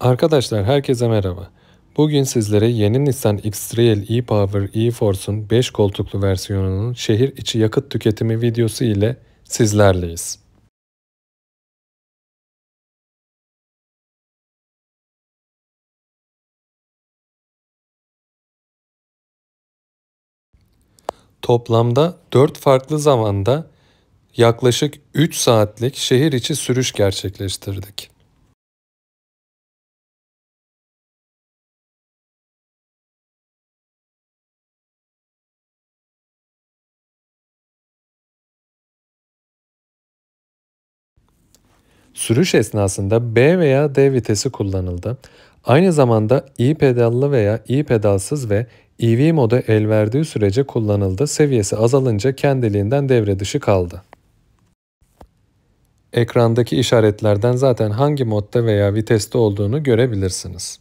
Arkadaşlar herkese merhaba. Bugün sizlere yeni Nissan X-Trail e-Power e-Force'un 5 koltuklu versiyonunun şehir içi yakıt tüketimi videosu ile sizlerleyiz. Toplamda 4 farklı zamanda yaklaşık 3 saatlik şehir içi sürüş gerçekleştirdik. Sürüş esnasında B veya D vitesi kullanıldı. Aynı zamanda i-pedallı veya i-pedalsız ve EV modu el verdiği sürece kullanıldı. Seviyesi azalınca kendiliğinden devre dışı kaldı. Ekrandaki işaretlerden zaten hangi modda veya viteste olduğunu görebilirsiniz.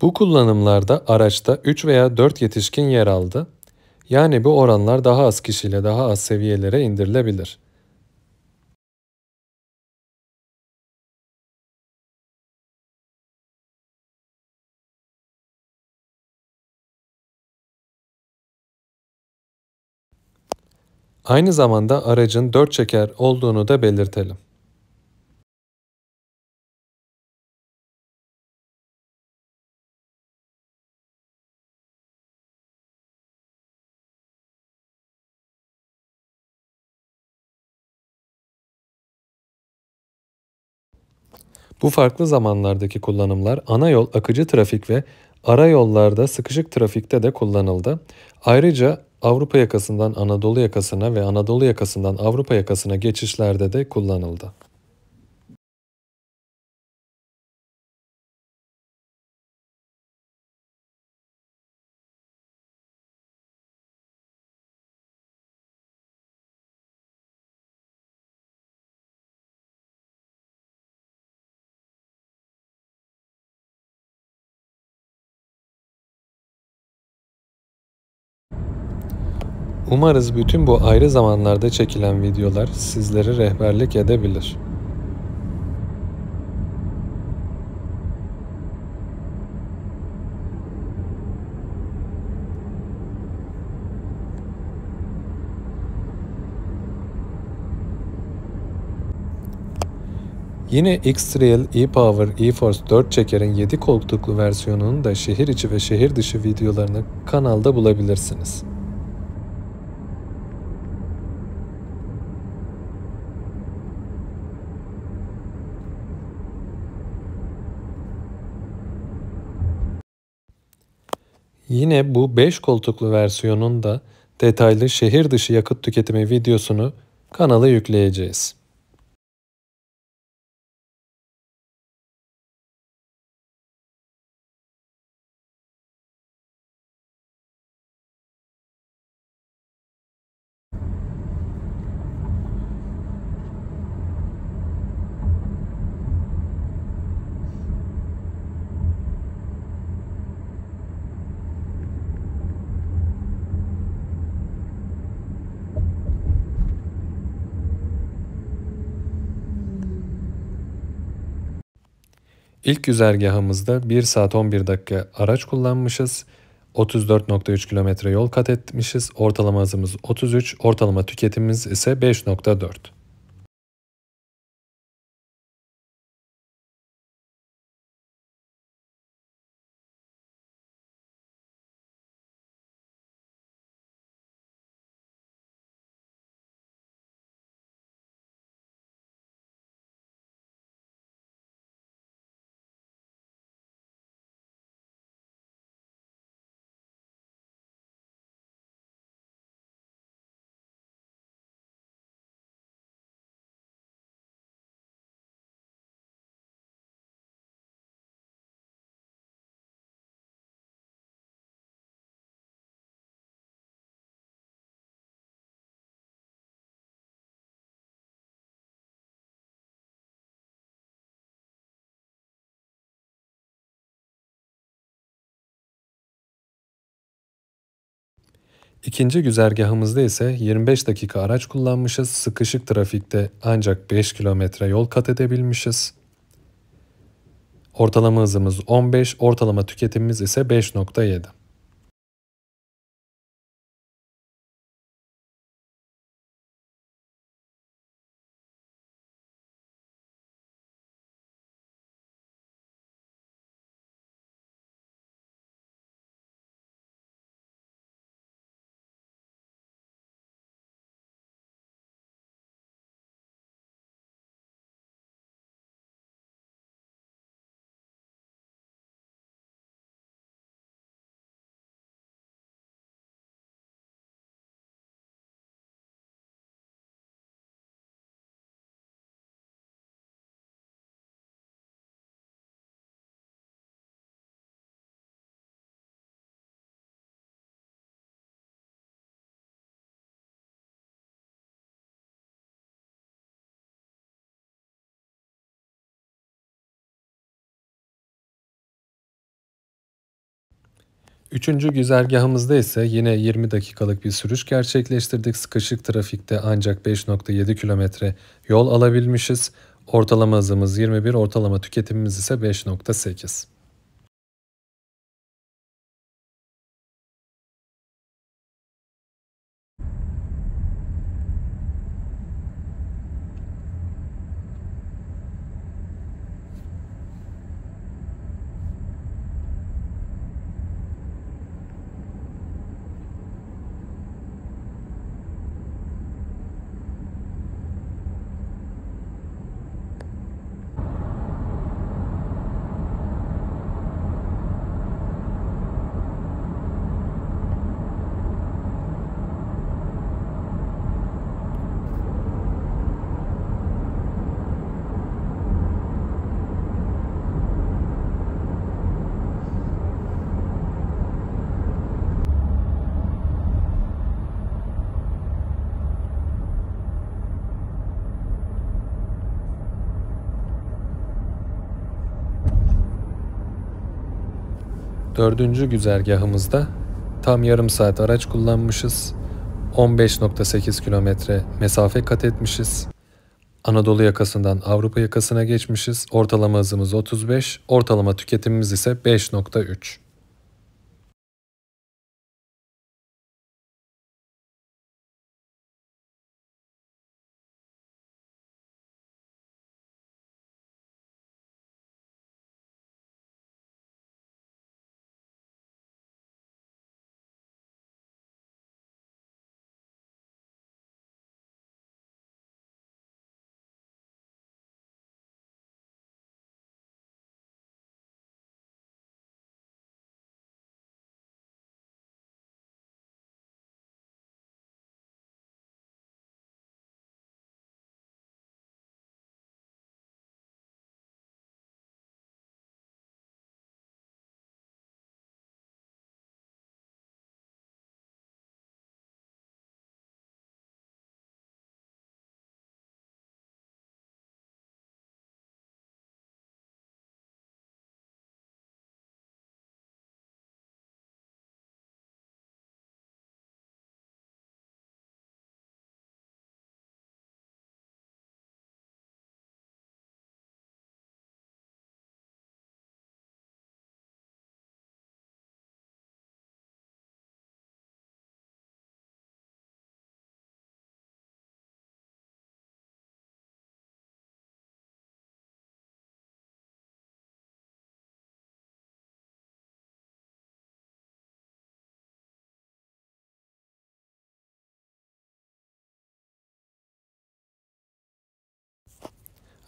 Bu kullanımlarda araçta 3 veya 4 yetişkin yer aldı. Yani bu oranlar daha az kişiyle daha az seviyelere indirilebilir. Aynı zamanda aracın 4 çeker olduğunu da belirtelim. Bu farklı zamanlardaki kullanımlar ana yol akıcı trafik ve ara yollarda sıkışık trafikte de kullanıldı. Ayrıca Avrupa yakasından Anadolu yakasına ve Anadolu yakasından Avrupa yakasına geçişlerde de kullanıldı. Umarız bütün bu ayrı zamanlarda çekilen videolar sizlere rehberlik edebilir. Yine X-Trail e-Power e-Force 4 çekerin 7 koltuklu versiyonunun da şehir içi ve şehir dışı videolarını kanalda bulabilirsiniz. Yine bu 5 koltuklu versiyonun da detaylı şehir dışı yakıt tüketimi videosunu kanala yükleyeceğiz. İlk güzergahımızda 1 saat 11 dakika araç kullanmışız. 34.3 kilometre yol kat etmişiz. Ortalama hızımız 33, ortalama tüketimimiz ise 5.4. İkinci güzergahımızda ise 25 dakika araç kullanmışız. Sıkışık trafikte ancak 5 kilometre yol kat edebilmişiz. Ortalama hızımız 15, ortalama tüketimimiz ise 5.7. Üçüncü güzergahımızda ise yine 20 dakikalık bir sürüş gerçekleştirdik. Sıkışık trafikte ancak 5.7 kilometre yol alabilmişiz. Ortalama hızımız 21, ortalama tüketimimiz ise 5.8. Dördüncü güzergahımızda tam yarım saat araç kullanmışız. 15.8 kilometre mesafe kat etmişiz. Anadolu yakasından Avrupa yakasına geçmişiz. Ortalama hızımız 35, ortalama tüketimimiz ise 5.3.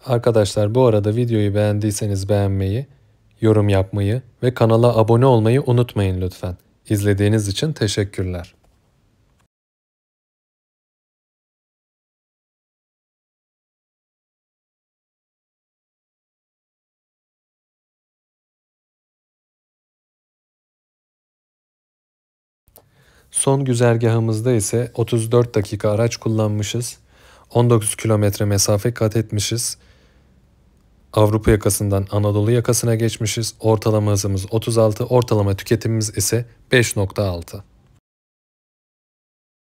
Arkadaşlar bu arada videoyu beğendiyseniz beğenmeyi, yorum yapmayı ve kanala abone olmayı unutmayın lütfen. İzlediğiniz için teşekkürler. Son güzergahımızda ise 34 dakika araç kullanmışız. 19 kilometre mesafe kat etmişiz. Avrupa yakasından Anadolu yakasına geçmişiz. Ortalama hızımız 36, ortalama tüketimimiz ise 5.6.